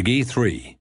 Peggy 3.